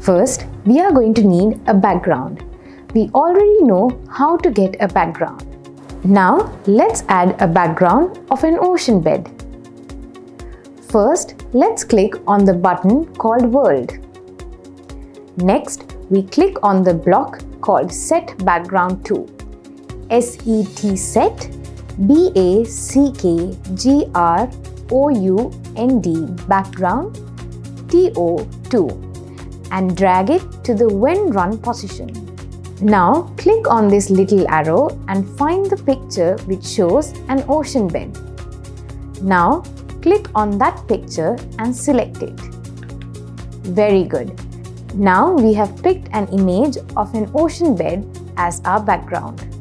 First, we are going to need a background. We already know how to get a background. Now, let's add a background of an ocean bed. First, let's click on the button called World. Next, we click on the block called Set Background to. S-E-T set B-A-C-K-G-R-O-U-N-D background TO2 and drag it to the when run position. Now click on this little arrow and find the picture which shows an ocean bed. Now click on that picture and select it. Very good. Now we have picked an image of an ocean bed as our background.